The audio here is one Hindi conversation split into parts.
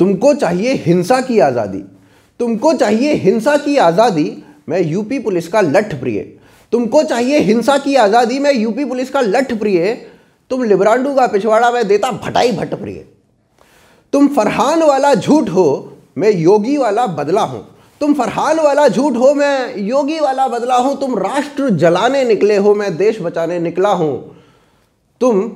तुमको चाहिए हिंसा की आज़ादी। तुमको चाहिए हिंसा की आज़ादी, मैं यूपी पुलिस का लठ प्रिय। तुमको चाहिए हिंसा की आज़ादी, मैं यूपी पुलिस का लठ प्रिय। तुम लिब्रांडू का पिछवाड़ा मैं देता भटाई भट्ट प्रिय। तुम फरहान वाला झूठ हो, मैं योगी वाला बदला हूँ। तुम फरहान वाला झूठ हो, मैं योगी वाला बदला हूँ। तुम राष्ट्र जलाने निकले हो, मैं देश बचाने निकला हूँ। तुम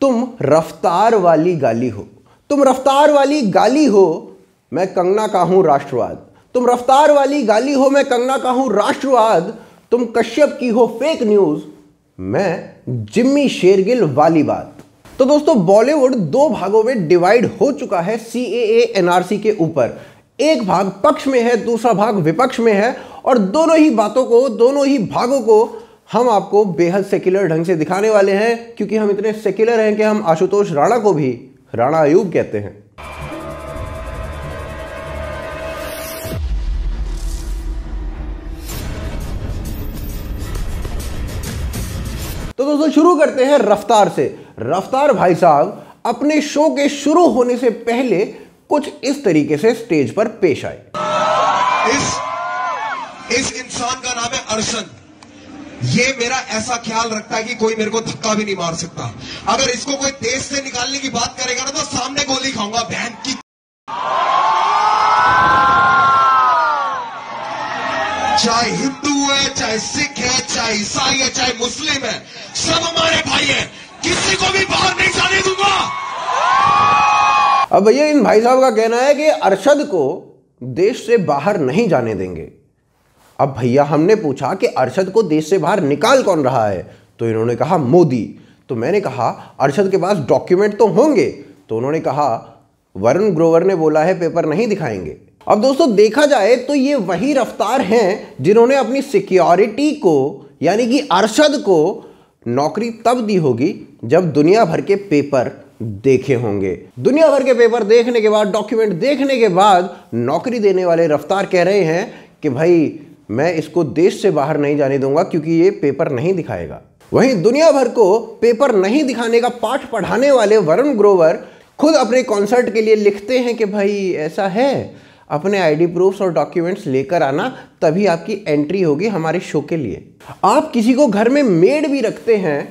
तुम रफ्तार वाली गाली हो। तुम रफ्तार वाली गाली हो, मैं कंगना का हूँ राष्ट्रवाद। तुम रफ्तार वाली गाली हो, मैं कंगना का हूँ राष्ट्रवाद। तुम कश्यप की हो फेक न्यूज़ मैं जिम्मी शेरगिल वाली बात। तो दोस्तों, बॉलीवुड दो भागों में डिवाइड हो चुका है सीएए एनआरसी के ऊपर। एक भाग पक्ष में है, दूसरा भाग विपक्ष में है, और दोनों ही बातों को, दोनों ही भागों को हम आपको बेहद सेक्युलर ढंग से दिखाने वाले हैं, क्योंकि हम इतने सेक्युलर हैं कि हम आशुतोष राणा को भी राणा अयूब कहते हैं। तो दोस्तों, शुरू करते हैं रफ्तार से। रफ्तार भाई साहब अपने शो के शुरू होने से पहले कुछ इस तरीके से स्टेज पर पेश आए। इस इस इंसान का नाम है अरशन ये मेरा ऐसा ख्याल रखता है कि कोई मेरे को धक्का भी नहीं मार सकता। अगर इसको कोई देश से निकालने की बात करेगा ना तो सामने गोली खाऊँगा, बहन की। चाहे हिंदू है, चाहे सिख है, चाहे ईसाई है, चाहे मुस्लिम है, सब हमारे भाई हैं। किसी को भी बाहर नहीं जाने दूँगा। अब भैया, इन भाई साहब का कहना है कि अरशद को देश से बाहर नहीं जाने देंगे। अब भैया हमने पूछा कि अरशद को देश से बाहर निकाल कौन रहा है? तो इन्होंने कहा, मोदी। तो मैंने कहा, अरशद के पास डॉक्यूमेंट तो होंगे। तो उन्होंने कहा, वरुण ग्रोवर ने बोला है, पेपर नहीं दिखाएँगे। अब दोस्तों, देखा जाए तो ये वही रफ्तार हैं जिन्होंने अपनी सिक्योरिटी को, यानी कि अरशद को नौकरी तब दी होगी जब दुनिया भर के पेपर देखे होंगे। दुनिया भर के पेपर देखने के बाद, डॉक्यूमेंट देखने के बाद नौकरी देने वाले रफ्तार कह रहे हैं कि भाई मैं इसको देश से बाहर नहीं जाने दूँगा क्योंकि ये पेपर नहीं दिखाएगा। वहीं दुनिया भर को पेपर नहीं दिखाने का पाठ पढ़ाने वाले वरुण ग्रोवर खुद अपने कॉन्सर्ट के लिए लिखते हैं कि भाई, ऐसा है। अपने आईडी प्रूफ्स और डॉक्यूमेंट्स लेकर आना, तभी आपकी एंट्री होगी हमारे शो के लिए। आप किसी को घर में मेड भी रखते हैं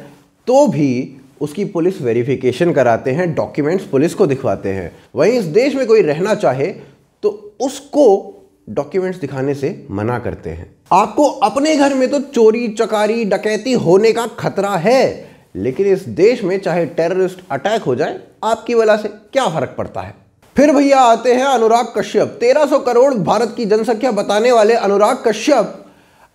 तो भी उसकी पुलिस वेरिफिकेशन कराते हैं डॉक्यूमेंट्स पुलिस को दिखवाते हैं। वहीं इस देश में कोई रहना चाहे तो उसको डॉक्यूमेंट्स दिखाने से मना करते हैं। आपको अपने घर में तो चोरी, चकारी, डकैती होने का खतरा है, लेकिन इस देश में चाहे टेररिस्ट अटैक हो जाए, आपकी वजह से क्या फ़र्क पड़ता है? फिर भैया आते हैं अनुराग कश्यप। 1300 करोड़ भारत की जनसंख्या बताने वाले अनुराग कश्यप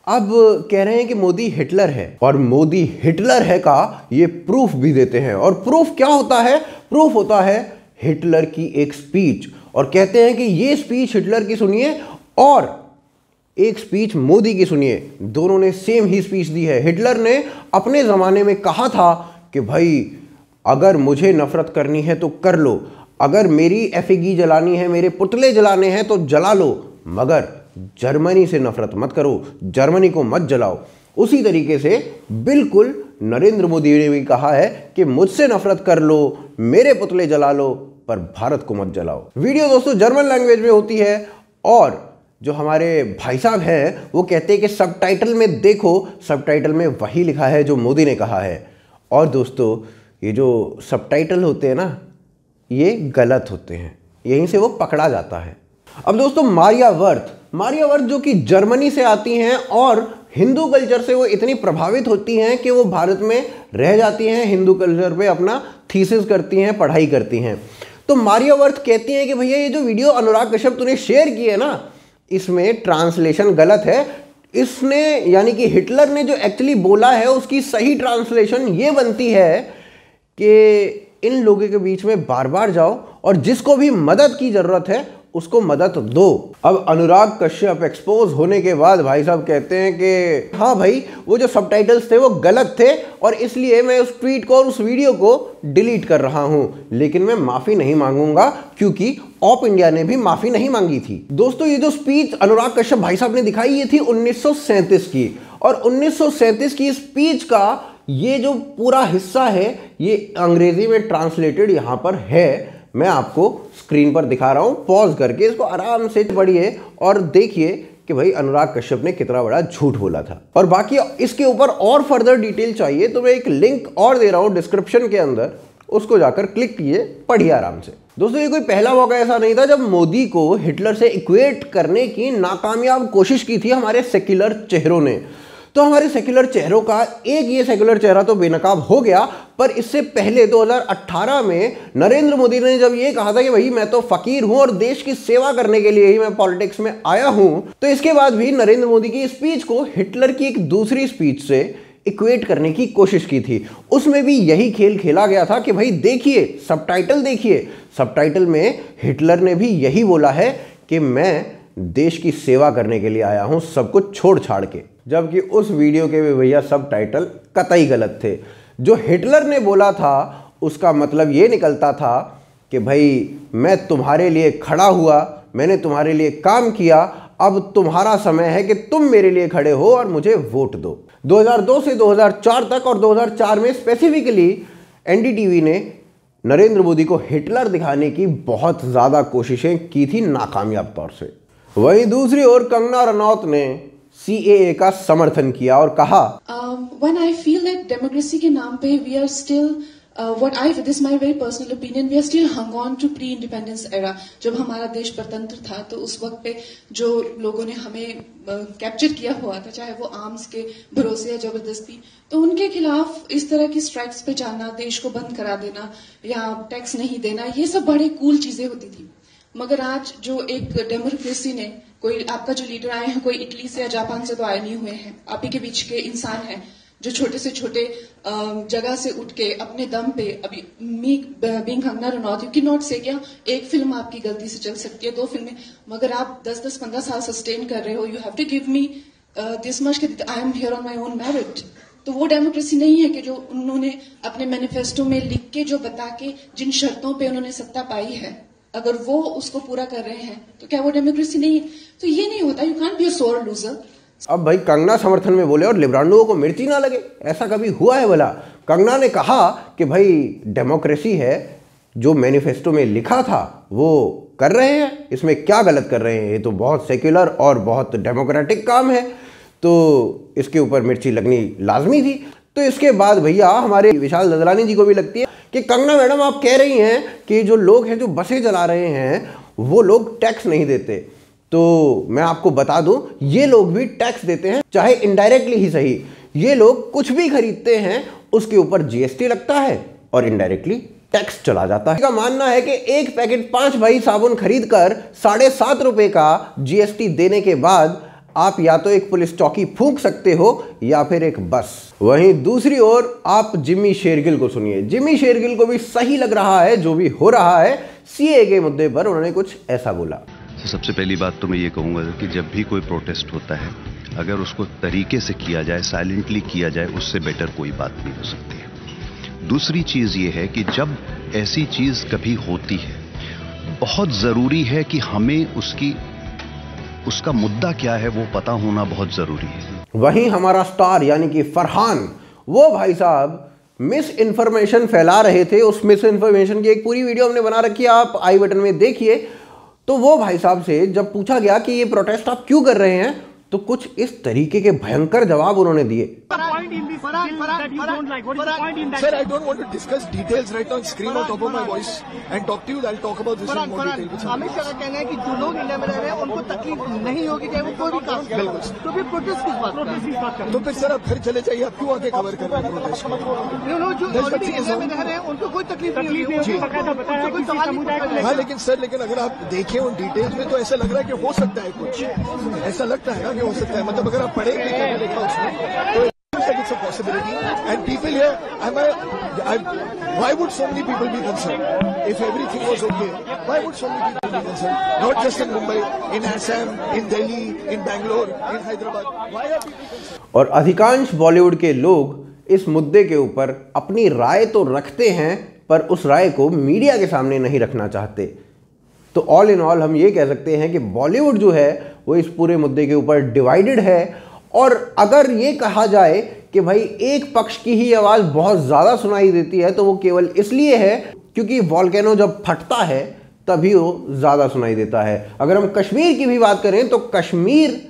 अब कह रहे हैं कि मोदी हिटलर है। और मोदी हिटलर है का ये प्रूफ भी देते हैं। और प्रूफ क्या होता है? प्रूफ होता है हिटलर की एक स्पीच और कहते हैं कि ये स्पीच हिटलर की सुनिए और एक स्पीच मोदी की सुनिए। दोनों ने सेम ही स्पीच दी है। हिटलर ने अपने ज़माने में कहा था कि भाई, अगर मुझे नफरत करनी है तो कर लो। अगर मेरी एफिगी जलानी है, मेरे पुतले जलाने हैं तो जला लो। मगर जर्मनी से नफरत मत करो। जर्मनी को मत जलाओ। उसी तरीके से बिल्कुल नरेंद्र मोदी ने भी कहा है कि मुझसे नफरत कर लो, मेरे पुतले जला लो, पर भारत को मत जलाओ। वीडियो दोस्तों जर्मन लैंग्वेज में होती है और जो हमारे भाई साहब हैं, वो कहते हैं कि सब में देखो सब में वही लिखा है जो मोदी ने कहा है। और दोस्तों, ये जो सब होते हैं ना, ये गलत होते हैं। यहीं से वो पकड़ा जाता है। अब दोस्तों मारिया वर्थ मारिया वर्थ जो कि जर्मनी से आती हैं और हिंदू कल्चर से वो इतनी प्रभावित होती हैं कि वो भारत में रह जाती हैं, हिंदू कल्चर पे अपना थीसिस करती हैं, पढ़ाई करती हैं। तो मारिया वर्थ कहती हैं कि भैया, ये जो वीडियो अनुराग कश्यप तूने शेयर की है ना इसमें ट्रांसलेशन गलत है। इसने, यानी कि हिटलर ने जो एक्चुअली बोला है, उसकी सही ट्रांसलेशन ये बनती है कि इन लोगों के बीच में बार बार जाओ और जिसको भी मदद की ज़रूरत है उसको मदद दो। अब अनुराग कश्यप एक्सपोज होने के बाद भाई साहब कहते हैं कि हाँ भाई, वो जो सब थे वो गलत थे और इसलिए मैं उस ट्वीट को और उस वीडियो को डिलीट कर रहा हूँ। लेकिन मैं माफ़ी नहीं मांगूँगा क्योंकि ऑप इंडिया ने भी माफ़ी नहीं मांगी थी। दोस्तों, ये जो स्पीच अनुराग कश्यप भाई साहब ने दिखाई, ये थी उन्नीस सौ सैंतीस की। और उन्नीस की स्पीच का ये जो पूरा हिस्सा है, ये अंग्रेज़ी में ट्रांसलेटेड यहाँ पर है। मैं आपको स्क्रीन पर दिखा रहा हूँ। पॉज करके इसको आराम से पढ़िए और देखिए कि भाई अनुराग कश्यप ने कितना बड़ा झूठ बोला था। और बाकी इसके ऊपर और फर्दर डिटेल चाहिए तो मैं एक लिंक और दे रहा हूँ डिस्क्रिप्शन के अंदर। उसको जाकर क्लिक किए, पढ़िए आराम से। दोस्तों, ये कोई पहला मौका ऐसा नहीं था जब मोदी को हिटलर से इक्वेट करने की नाकामयाब कोशिश की थी हमारे सेक्युलर चेहरों ने। तो हमारे सेक्युलर चेहरों का एक ये सेक्युलर चेहरा तो बेनकाब हो गया, पर इससे पहले 2018 में नरेंद्र मोदी ने जब ये कहा था कि भाई मैं तो फकीर हूँ और देश की सेवा करने के लिए ही मैं पॉलिटिक्स में आया हूँ तो इसके बाद भी नरेंद्र मोदी की स्पीच को हिटलर की एक दूसरी स्पीच से इक्वेट करने की कोशिश की थी। उसमें भी यही खेल खेला गया था कि भाई देखिए सबटाइटल देखिए। सबटाइटल में हिटलर ने भी यही बोला है कि मैं देश की सेवा करने के लिए आया हूँ, सब कुछ छोड़ छाड़ के। जबकि उस वीडियो के भी भैया सब टाइटल कतई गलत थे। जो हिटलर ने बोला था, उसका मतलब ये निकलता था कि भाई, मैं तुम्हारे लिए खड़ा हुआ, मैंने तुम्हारे लिए काम किया, अब तुम्हारा समय है कि तुम मेरे लिए खड़े हो और मुझे वोट दो। 2002 से 2004 तक और 2004 में स्पेसिफिकली एनडीटीवी ने नरेंद्र मोदी को हिटलर दिखाने की बहुत ज़्यादा कोशिशें की थी नाकामयाब तौर से। वहीं दूसरी ओर कंगना रनौत ने सी का समर्थन किया और कहा one I feel that democracy के नाम पे we are still what I this my very personal opinion we are still hung on to pre independence era जब हमारा देश स्वतंत्र था तो उस वक्त पे जो लोगों ने हमें कैप्चर uh, किया हुआ था चाहे वो आर्म्स के भरोसे या ज़बरदस्ती तो उनके खिलाफ इस तरह की स्ट्राइक्स पे जाना देश को बंद करा देना या टैक्स नहीं देना ये सब बड़े कूल चीज़ें होती थी। मगर आज जो एक डेमोक्रेसी ने कोई, आपका जो लीडर आए हैं, कोई इटली से या जापान से तो आए नहीं हुए हैं। आप ही के बीच के इंसान हैं जो छोटे से छोटे जगह से उठ के अपने दम पे अभी me being Kangana Ranaut you की नॉट से क्या एक फ़िल्म आपकी गलती से चल सकती है, दो फ़िल्में मगर आप दस दस पंद्रह साल सस्टेन कर रहे हो। You have to give me this much I am here on my own merit तो वो डेमोक्रेसी नहीं है कि जो उन्होंने अपने मैनिफेस्टो में लिख के, जो बता के जिन शर्तों पे उन्होंने सत्ता पाई है। अगर वो उसको पूरा कर रहे हैं तो क्या वो डेमोक्रेसी नहीं है? तो ये नहीं होता यू कैन बी अ सोर लूजर अब भाई कंगना समर्थन में बोले और लिब्रांडुओं को मिर्ची ना लगे, ऐसा कभी हुआ है बोला कंगना ने कहा कि भाई डेमोक्रेसी है, जो मैनिफेस्टो में लिखा था, वो कर रहे हैं, इसमें क्या गलत कर रहे हैं? ये तो बहुत सेक्युलर और बहुत डेमोक्रेटिक काम है। तो इसके ऊपर मिर्ची लगनी लाजमी थी। तो इसके बाद भैया हमारे विशाल ददलानी जी को भी लगती है कि कंगना मैडम, आप कह रही हैं कि जो लोग हैं, जो बसें चला रहे हैं, वो लोग टैक्स नहीं देते। तो मैं आपको बता दूँ, ये लोग भी टैक्स देते हैं, चाहे इनडायरेक्टली ही सही। ये लोग कुछ भी खरीदते हैं, उसके ऊपर जीएसटी लगता है और इनडायरेक्टली टैक्स चला जाता है। का मानना है कि एक पैकेट पाँच भाई साबुन खरीद कर साढ़े सात रुपए का जीएसटी देने के बाद आप या तो एक पुलिस चौकी फूंक सकते हो या फिर एक बस। वहीं दूसरी ओर आप जिम्मी शेरगिल को सुनिए। जिमी शेरगिल को भी सही लग रहा है, जो भी हो रहा है, सीए के मुद्दे पर उन्होंने कुछ ऐसा बोला। सबसे पहली बात तो मैं ये कहूँगा कि जब भी कोई प्रोटेस्ट होता है, अगर उसको तरीके से किया जाए साइलेंटली किया जाए, उससे बेटर कोई बात नहीं हो सकती है। दूसरी चीज़ ये है कि जब ऐसी चीज़ कभी होती है, बहुत ज़रूरी है कि हमें उसकी उसका मुद्दा क्या है वो पता होना बहुत ज़रूरी है। वहीं हमारा स्टार यानी कि फरहान, वो भाई साहब मिस इन्फॉर्मेशन फैला रहे थे। उस मिस इन्फॉर्मेशन की एक पूरी वीडियो हमने बना रखी है, आप आई बटन में देखिए। तो वो भाई साहब से जब पूछा गया कि ये प्रोटेस्ट आप क्यों कर रहे हैं तो कुछ इस तरीके के भयंकर जवाब उन्होंने दिए. अमित शाह का कहना है कि जो लोग इंडिया में रह रहे हैं उनको तकलीफ़ नहीं होगी चाहे वो कोई भी काम तो फिर प्रोटेस्ट किस बात तो फिर सर आप घर चले जाइए आप क्यों आके कवर कर रहे हैं जो ऑलरेडी इंडिया में रह रहे हैं उनको कोई तकलीफ़ नहीं होगी। कोई हाँ लेकिन सर लेकिन अगर आप देखें उन डिटेल्स में तो ऐसा लग रहा है कि हो सकता है कुछ। ऐसा लगता है ना भी हो सकता है। मतलब अगर आप पढ़े भी करके देखा उसमें तो it's a possibility and people here I may I why would so many people be concern if everything was okay why would so many people be concern not just in Mumbai in Assam in Delhi in Bangalore in Hyderabad why are people और अधिकांश बॉलीवुड के लोग इस मुद्दे के ऊपर अपनी राय तो रखते हैं, पर उस राय को मीडिया के सामने नहीं रखना चाहते। तो ऑल इन ऑल हम ये कह सकते हैं कि बॉलीवुड जो है, वो इस पूरे मुद्दे के ऊपर डिवाइडेड है। और अगर ये कहा जाए कि भाई एक पक्ष की ही आवाज़ बहुत ज़्यादा सुनाई देती है तो वो केवल इसलिए है क्योंकि वॉलकैनो जब फटता है, तभी वो ज़्यादा सुनाई देता है। अगर हम कश्मीर की भी बात करें तो कश्मीर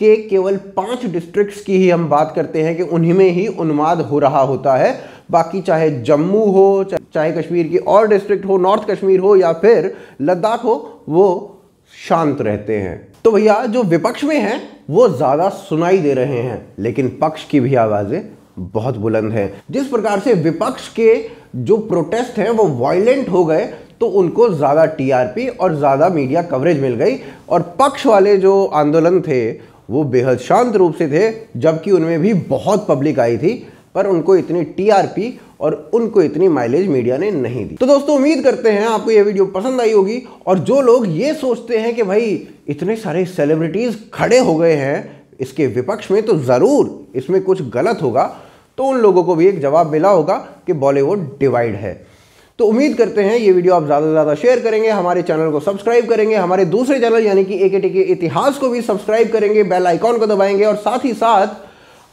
के केवल पाँच डिस्ट्रिक्ट्स की ही हम बात करते हैं कि उन्हीं में ही उन्माद हो रहा होता है। बाकी चाहे जम्मू हो चाहे कश्मीर की और डिस्ट्रिक्ट हो नॉर्थ कश्मीर हो या फिर लद्दाख हो, वो शांत रहते हैं। तो भैया, जो विपक्ष में हैं, वो ज़्यादा सुनाई दे रहे हैं, लेकिन पक्ष की भी आवाज़ें बहुत बुलंद हैं। जिस प्रकार से विपक्ष के जो प्रोटेस्ट हैं, वो वायलेंट हो गए तो उनको ज़्यादा टीआरपी और ज़्यादा मीडिया कवरेज मिल गई। और पक्ष वाले जो आंदोलन थे वो बेहद शांत रूप से थे, जबकि उनमें भी बहुत पब्लिक आई थी, पर उनको इतनी टीआरपी और उनको इतनी माइलेज मीडिया ने नहीं दी। तो दोस्तों, उम्मीद करते हैं आपको ये वीडियो पसंद आई होगी, और जो लोग ये सोचते हैं कि भाई, इतने सारे सेलिब्रिटीज खड़े हो गए हैं इसके विपक्ष में तो ज़रूर इसमें कुछ गलत होगा। तो उन लोगों को भी एक जवाब मिला होगा कि बॉलीवुड डिवाइड है। तो उम्मीद करते हैं ये वीडियो आप ज़्यादा से ज़्यादा शेयर करेंगे, हमारे चैनल को सब्सक्राइब करेंगे, हमारे दूसरे चैनल यानी कि ए के इतिहास को भी सब्सक्राइब करेंगे बेल आइकॉन को दबाएँगे और साथ ही साथ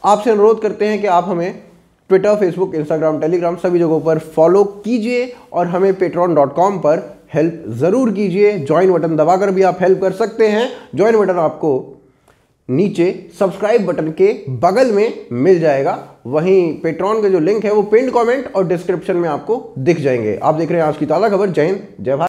आपसे अनुरोध करते हैं कि आप हमें ट्विटर फेसबुक इंस्टाग्राम टेलीग्राम सभी जगहों पर फॉलो कीजिए और हमें पेट्रॉन डॉट कॉम पर हेल्प ज़रूर कीजिए। ज्वाइन बटन दबाकर भी आप हेल्प कर सकते हैं। ज्वाइन बटन आपको नीचे सब्सक्राइब बटन के बगल में मिल जाएगा। वहीं पेट्रॉन का जो लिंक है, वो पिंड कमेंट और डिस्क्रिप्शन में आपको दिख जाएँगे। आप देख रहे हैं आज की ताज़ा खबर। जय हिंद, जय भारत।